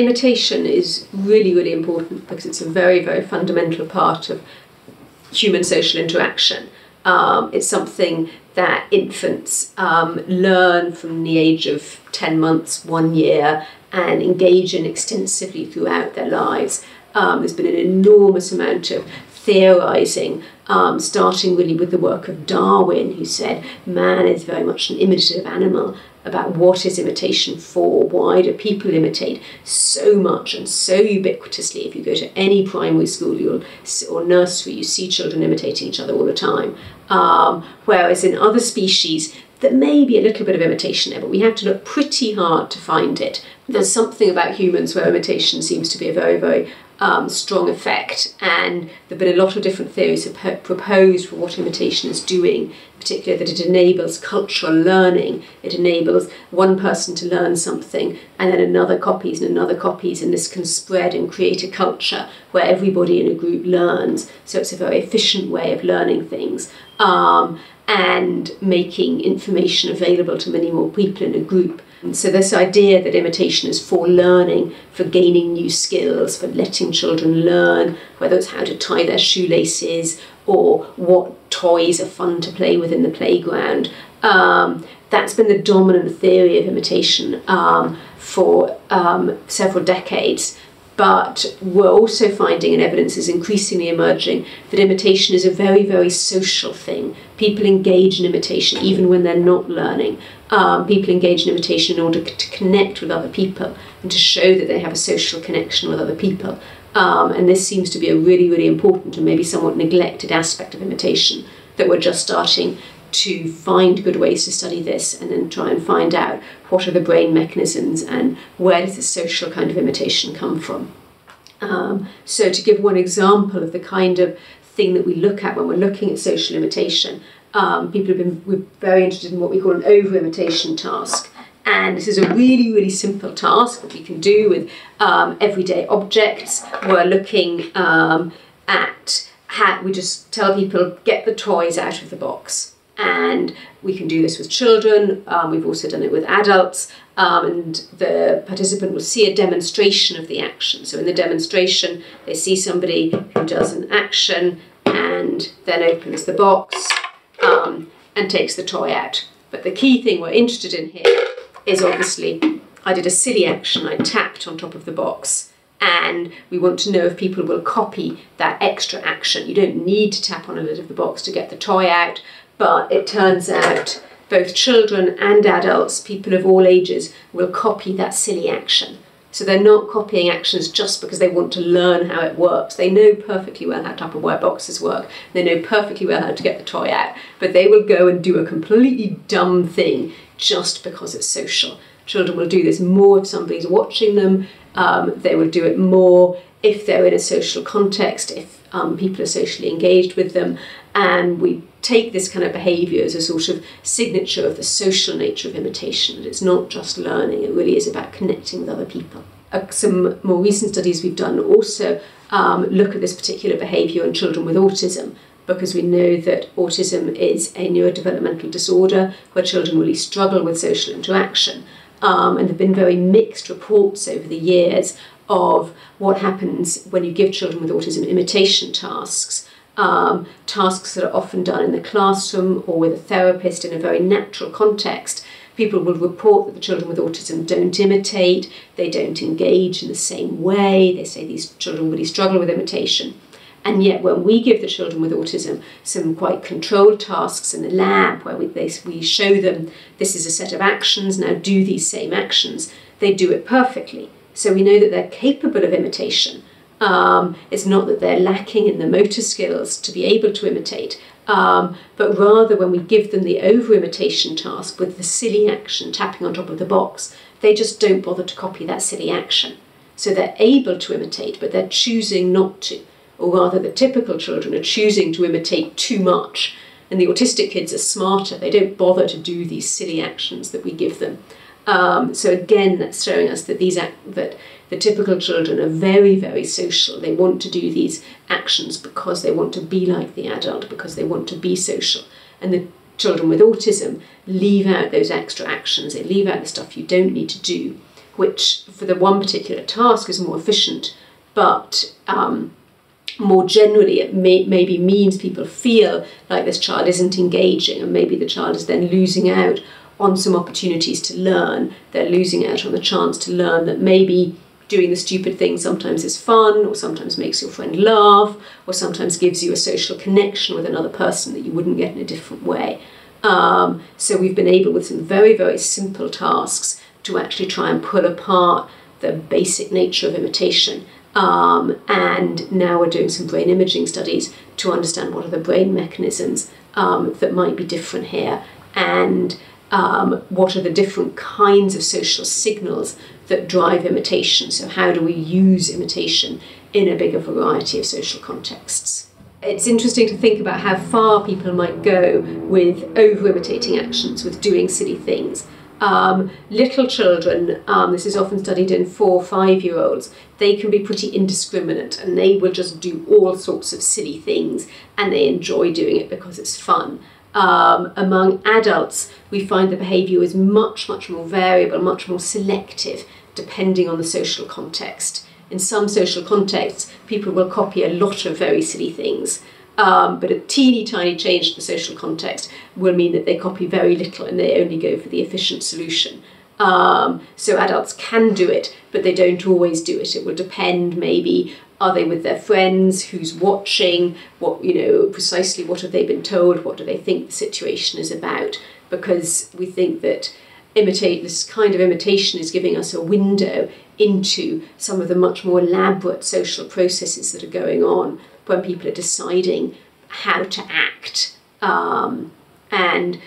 imitation is really, really important because it's a very, very fundamental part of human social interaction. Um, it's something that infants um, learn from the age of 10 months, one year, and engage in extensively throughout their lives. Um, there's been an enormous amount of theorizing, um, starting really with the work of Darwin, who said man is very much an imitative animal. About what is imitation for? Why do people imitate so much and so ubiquitously? If you go to any primary school you'll, or nursery, you see children imitating each other all the time. Um, whereas in other species, there may be a little bit of imitation there, but we have to look pretty hard to find it. There's something about humans where imitation seems to be a very, very um, strong effect. And there have been a lot of different theories proposed for what imitation is doing, particularly that it enables cultural learning. It enables one person to learn something and then another copies and another copies, and this can spread and create a culture where everybody in a group learns. So it's a very efficient way of learning things. Um, and making information available to many more people in a group so, this idea that imitation is for learning, for gaining new skills, for letting children learn, whether it's how to tie their shoelaces or what toys are fun to play with in the playground, um, that's been the dominant theory of imitation um, for um, several decades. But we're also finding, and evidence is increasingly emerging, that imitation is a very, very social thing. People engage in imitation even when they're not learning um, people engage in imitation in order to connect with other people and to show that they have a social connection with other people. Um, and this seems to be a really, really important and maybe somewhat neglected aspect of imitation that we're just starting to find good ways to study this and then try and find out what are the brain mechanisms and where does the social kind of imitation come from. Um, so, to give one example of the kind of thing that we look at when we're looking at social imitation, um, people have been we're very interested in what we call an over imitation task. And this is a really, really simple task that we can do with um, everyday objects. We're looking um, at how we just tell people get the toys out of the box. And we can do this with children. Um, we've also done it with adults. Um, and the participant will see a demonstration of the action. So in the demonstration, they see somebody who does an action and then opens the box um, and takes the toy out. But the key thing we're interested in here is obviously I did a silly action, I tapped on top of the box and we want to know if people will copy that extra action. You don't need to tap on a lid of the box to get the toy out, but it turns out both children and adults, people of all ages, will copy that silly action. So they're not copying actions just because they want to learn how it works. They know perfectly well how Tupperware boxes work. They know perfectly well how to get the toy out. But they will go and do a completely dumb thing just because it's social. Children will do this more if somebody's watching them. Um, they will do it more if they're in a social context, if um, people are socially engaged with them. And we take this kind of behaviour as a sort of signature of the social nature of imitation. It's not just learning, it really is about connecting with other people. Uh, some more recent studies we've done also um, look at this particular behaviour in children with autism because we know that autism is a neurodevelopmental disorder where children really struggle with social interaction. Um, and there have been very mixed reports over the years of what happens when you give children with autism imitation tasks um, tasks that are often done in the classroom or with a therapist in a very natural context. People will report that the children with autism don't imitate, they don't engage in the same way, they say these children really struggle with imitation. And yet, when we give the children with autism some quite controlled tasks in the lab, where we, they, we show them this is a set of actions, now do these same actions, they do it perfectly. So we know that they're capable of imitation. Um, it's not that they're lacking in the motor skills to be able to imitate, um, but rather when we give them the over imitation task with the silly action tapping on top of the box, they just don't bother to copy that silly action. So they're able to imitate, but they're choosing not to. Or rather, the typical children are choosing to imitate too much. And the autistic kids are smarter. They don't bother to do these silly actions that we give them. Um, so again, that's showing us that these act- that the typical children are very, very social. They want to do these actions because they want to be like the adult, because they want to be social. And the children with autism leave out those extra actions, they leave out the stuff you don't need to do. which for the one particular task is more efficient, but um, more generally, it may, maybe means people feel like this child isn't engaging, and maybe the child is then losing out on some opportunities to learn. They're losing out on the chance to learn that maybe doing the stupid thing sometimes is fun, or sometimes makes your friend laugh, or sometimes gives you a social connection with another person that you wouldn't get in a different way. Um, so we've been able, with some very, very simple tasks, to actually try and pull apart the basic nature of imitation. Um, and now we're doing some brain imaging studies to understand what are the brain mechanisms um, that might be different here and um, what are the different kinds of social signals that drive imitation. So, how do we use imitation in a bigger variety of social contexts? It's interesting to think about how far people might go with over imitating actions, with doing silly things. Um, little children, um, this is often studied in four five year olds, they can be pretty indiscriminate and they will just do all sorts of silly things and they enjoy doing it because it's fun. Um, among adults, we find the behaviour is much, much more variable, much more selective, depending on the social context. In some social contexts, people will copy a lot of very silly things. Um, but a teeny tiny change to the social context will mean that they copy very little and they only go for the efficient solution. Um, so adults can do it, but they don't always do it. It will depend maybe are they with their friends, who's watching, what you know, precisely what have they been told, what do they think the situation is about, because we think that imitate this kind of imitation is giving us a window into some of the much more elaborate social processes that are going on when people are deciding how to act. Um, and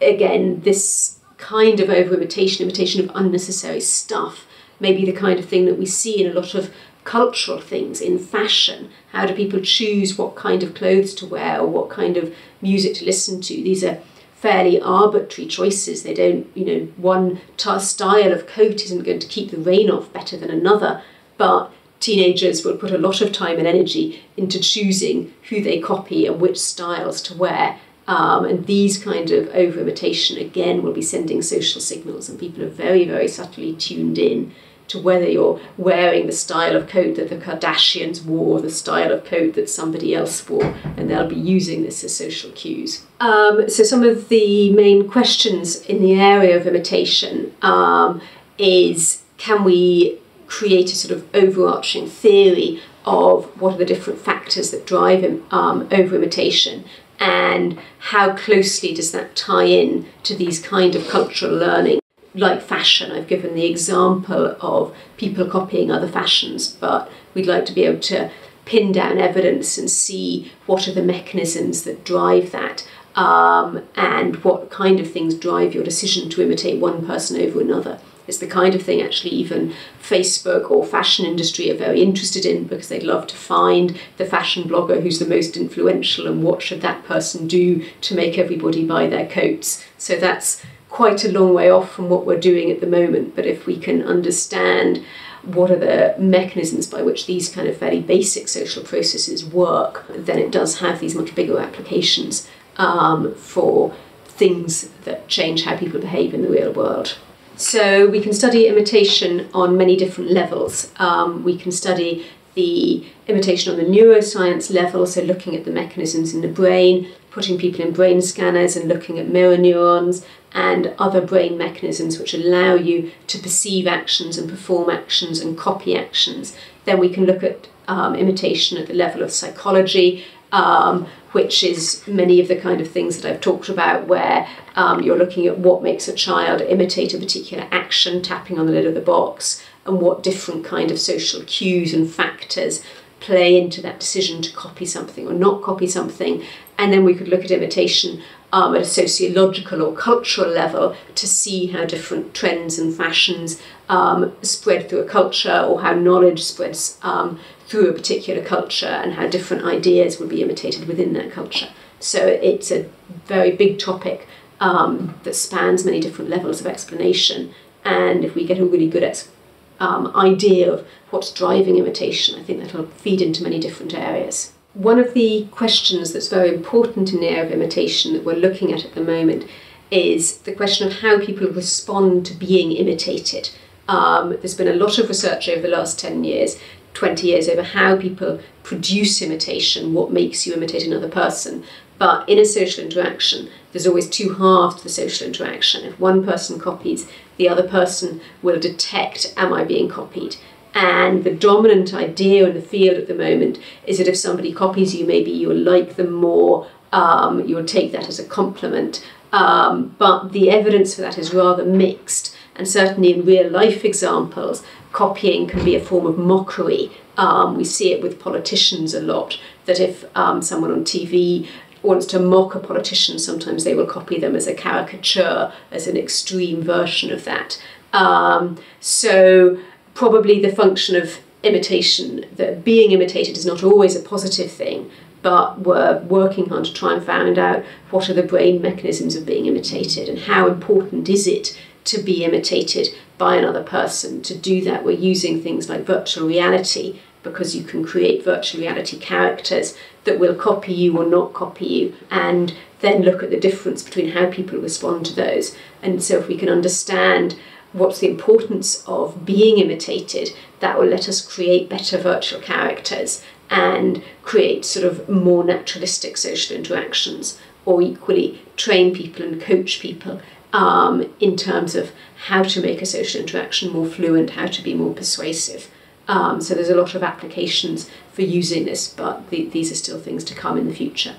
again, this kind of over imitation, imitation of unnecessary stuff, may be the kind of thing that we see in a lot of cultural things, in fashion. How do people choose what kind of clothes to wear or what kind of music to listen to? These are fairly arbitrary choices. They don't, you know, one style of coat isn't going to keep the rain off better than another, but teenagers will put a lot of time and energy into choosing who they copy and which styles to wear. Um, and these kind of over imitation again will be sending social signals, and people are very, very subtly tuned in to whether you're wearing the style of coat that the Kardashians wore, the style of coat that somebody else wore, and they'll be using this as social cues. Um, so, some of the main questions in the area of imitation um, is can we create a sort of overarching theory of what are the different factors that drive um, over imitation and how closely does that tie in to these kind of cultural learning? Like fashion i've given the example of people copying other fashions but we'd like to be able to pin down evidence and see what are the mechanisms that drive that um, and what kind of things drive your decision to imitate one person over another it's the kind of thing actually even Facebook or fashion industry are very interested in because they'd love to find the fashion blogger who's the most influential and what should that person do to make everybody buy their coats. So that's quite a long way off from what we're doing at the moment. But if we can understand what are the mechanisms by which these kind of very basic social processes work, then it does have these much bigger applications um, for things that change how people behave in the real world. So we can study imitation on many different levels. Um, we can study the imitation on the neuroscience level, so looking at the mechanisms in the brain, putting people in brain scanners and looking at mirror neurons and other brain mechanisms which allow you to perceive actions and perform actions and copy actions. Then we can look at um, imitation at the level of psychology, um, which is many of the kind of things that I've talked about, where um, you're looking at what makes a child imitate a particular action, tapping on the lid of the box, and what different kind of social cues and factors play into that decision to copy something or not copy something. And then we could look at imitation um, at a sociological or cultural level to see how different trends and fashions um, spread through a culture or how knowledge spreads um, through a particular culture and how different ideas would be imitated within that culture. So it's a very big topic um, that spans many different levels of explanation. And if we get a really good um, idea of what's driving imitation, I think that'll feed into many different areas. One of the questions that's very important in the area of imitation that we're looking at at the moment is the question of how people respond to being imitated Um, there's been a lot of research over the last 10 years, 20 years over how people produce imitation, what makes you imitate another person. But in a social interaction, there's always two halves to the social interaction. If one person copies, the other person will detect, am I being copied? And the dominant idea in the field at the moment is that if somebody copies you, maybe you'll like them more, um, you'll take that as a compliment. Um, but the evidence for that is rather mixed. And certainly in real life examples, copying can be a form of mockery. Um, we see it with politicians a lot, that if um, someone on TV wants to mock a politician, sometimes they will copy them as a caricature, as an extreme version of that. Um, so, probably the function of imitation, that being imitated is not always a positive thing, but we're working hard to try and find out what are the brain mechanisms of being imitated and how important is it to be imitated by another person. To do that, we're using things like virtual reality because you can create virtual reality characters that will copy you or not copy you, and then look at the difference between how people respond to those. And so, if we can understand what's the importance of being imitated, that will let us create better virtual characters and create sort of more naturalistic social interactions, or equally train people and coach people um, in terms of how to make a social interaction more fluent, how to be more persuasive. Um, so there's a lot of applications for using this, but the, these are still things to come in the future.